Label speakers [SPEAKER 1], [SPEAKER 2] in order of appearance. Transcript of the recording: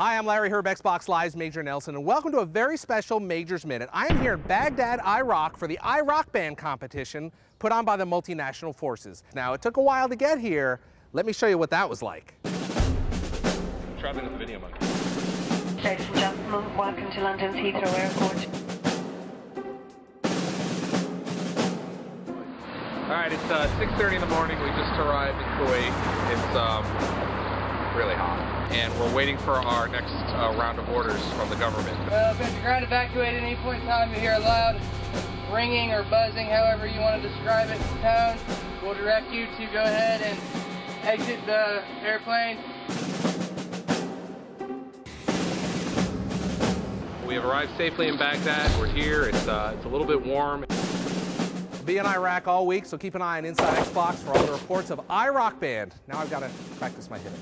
[SPEAKER 1] Hi, I'm Larry Hryb, Xbox Live's Major Nelson, and welcome to a very special Majors Minute. I am here in Baghdad, Iraq for the Rock Band competition put on by the multinational forces. Now, it took a while to get here. Let me show you what that was like.
[SPEAKER 2] Traveling with the video monkey.
[SPEAKER 3] Ladies and gentlemen, welcome to London's Heathrow Airport.
[SPEAKER 2] All right, it's uh, 6:30 in the morning. We just arrived in Kuwait. It's um, really hot, and we're waiting for our next uh, round of orders from the government.
[SPEAKER 4] Well, if you're ground evacuated at any point in time, you hear a loud ringing or buzzing, however you want to describe it, tone, we'll direct you to go ahead and exit the airplane.
[SPEAKER 2] We have arrived safely in Baghdad. We're here. It's uh, it's a little bit warm.
[SPEAKER 1] Be in Iraq all week, so keep an eye on Inside Xbox for all the reports of Rock Band. Now I've got to practice my hitting.